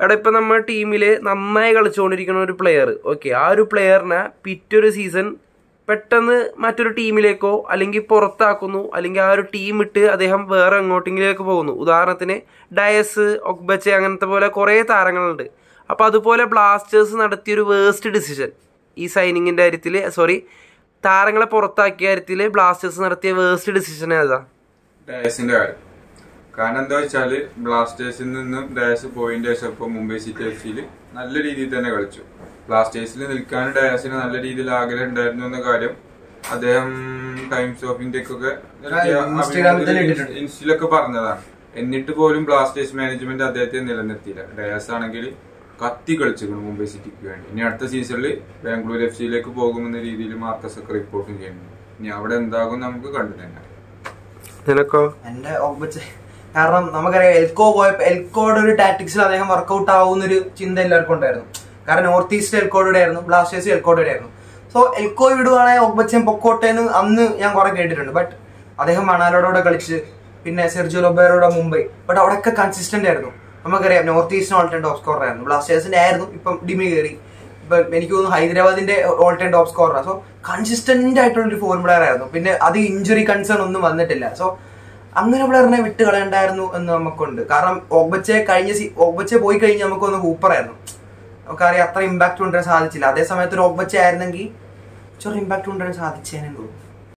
എടാ ഇപ്പം നമ്മുടെ ടീമിൽ നന്നായി കളിച്ചുകൊണ്ടിരിക്കുന്ന ഒരു പ്ലെയർ ഓക്കെ ആ ഒരു പ്ലെയറിനെ പിറ്റൊരു സീസൺ പെട്ടെന്ന് മറ്റൊരു ടീമിലേക്കോ അല്ലെങ്കിൽ പുറത്താക്കുന്നു. അല്ലെങ്കിൽ ആ ഒരു ടീം ഇട്ട് അദ്ദേഹം വേറെ എങ്ങോട്ടെങ്കിലേക്ക് പോകുന്നു. ഉദാഹരണത്തിന് ഡയസ് ഒക്ബച്ച അങ്ങനത്തെ പോലെ കുറേ താരങ്ങളുണ്ട്. അപ്പോൾ അതുപോലെ ബ്ലാസ്റ്റേഴ്സ് നടത്തിയൊരു വേസ്റ്റ് ഡിസിഷൻ ഈ സൈനിങ്ങിന്റെ കാര്യത്തിൽ സോറി താരങ്ങളെ പുറത്താക്കിയ കാര്യത്തിൽ ബ്ലാസ്റ്റേഴ്സ് നടത്തിയ വേസ്റ്റ് ഡിസിഷൻ ഏതാ? ഡയസിന്റെ കാര്യം. കാരണം എന്താ വെച്ചാൽ ബ്ലാസ്റ്റേഴ്സിൽ നിന്നും ഡയസ് പോയിന്റ് ശേഷം ഇപ്പൊ മുംബൈ സിറ്റി എഫ് സിയിൽ നല്ല രീതിയിൽ തന്നെ കളിച്ചു. ബ്ലാസ്റ്റേഴ്സിൽ നിൽക്കാൻ ഡയസിന് നല്ല രീതിയിൽ ആഗ്രഹം ഉണ്ടായിരുന്നു എന്ന കാര്യം അദ്ദേഹം ടൈംസ് ഓഫ് ഇന്ത്യക്കൊക്കെ ഇൻസ്റ്റാഗ്രാമിൽ തന്നെ ഇട്ടിട്ടുണ്ട്. ഇൻസ്റ്റിലൊക്കെ പറഞ്ഞതാണ്. എന്നിട്ട് പോലും ബ്ലാസ്റ്റേഴ്സ് മാനേജ്മെന്റ് അദ്ദേഹത്തെ നിലനിർത്തിയില്ല. ഡയസ് ആണെങ്കിൽ കത്തി കളിച്ചിരുന്നു മുംബൈ സിറ്റിക്ക് വേണ്ടി. ഇനി അടുത്ത സീസണിൽ ബാംഗ്ലൂർ എഫ് സിയിലേക്ക് പോകുമെന്ന രീതിയിൽ മാർക്കസ് ഒക്കെ റിപ്പോർട്ടും ചെയ്യുന്നു. ഇനി അവിടെ എന്താകും നമുക്ക് കണ്ടു തന്നെ. നിനക്കോ? എന്റെ ഓപ്പച്ച് കാരണം നമുക്കറിയാം എൽക്കോ പോയപ്പോ എൽക്കോയുടെ ഒരു ടാറ്റിക്സിൽ അദ്ദേഹം വർക്ക്ഔട്ട് ആവുന്ന ഒരു ചിന്ത എല്ലാവർക്കും ഉണ്ടായിരുന്നു. കാരണം നോർത്ത് ഈസ്റ്റ് എൽക്കോയുടെ ആയിരുന്നു ബ്ലാസ്റ്റേഴ്സ് എൽക്കോയുടെ ആയിരുന്നു. സോ എൽക്കോ വിടുവാണെങ്കിൽ ഒബച്ചൻ പൊക്കോട്ടെ എന്ന് അന്ന് ഞാൻ കുറെ കേട്ടിട്ടുണ്ട്. ബട്ട് അദ്ദേഹം മണാലോടെ കളിച്ച് പിന്നെ സെർജിയോ ലൊബേറോടെ മുംബൈ. ബട്ട് അവിടെയൊക്കെ കൺസിസ്റ്റന്റ് ആയിരുന്നു. നമുക്കറിയാം നോർത്ത് ഈസ്റ്റിന് ഓൾ ടൈം ടോപ്പ് സ്കോറർ ആയിരുന്നു. ബ്ലാസ്റ്റേഴ്സിന്റെ ആയിരുന്നു ഇപ്പം ഡിമി കയറി. ഇപ്പൊ എനിക്ക് തോന്നുന്നു ഹൈദരാബാദിന്റെ all time top scorer so consistent ആയിട്ടുള്ള ഒരു ഫോർ പ്ലെയർ ആയിരുന്നു. പിന്നെ അത് ഇഞ്ചുറി കൺസേൺ ഒന്നും വന്നിട്ടില്ല. സോ അങ്ങനെ പ്ലെയറിനെ വിട്ട് കളയണ്ടായിരുന്നു എന്ന് നമുക്കുണ്ട്. കാരണം ഒബച്ചെ കഴിഞ്ഞ ഒബച്ചെ പോയി കഴിഞ്ഞ് നമുക്കൊന്ന് ഹൂപ്പറായിരുന്നു നമുക്കറിയാം അത്ര ഇമ്പാക്ട് കൊണ്ടുവരാൻ സാധിച്ചില്ല. അതേ സമയത്ത് ഒരു ഒബച്ചെ ആയിരുന്നെങ്കിൽ ചെറിയ ഇമ്പാക്ട് കൊണ്ടുവരാൻ സാധിച്ചേനെ തോന്നുന്നു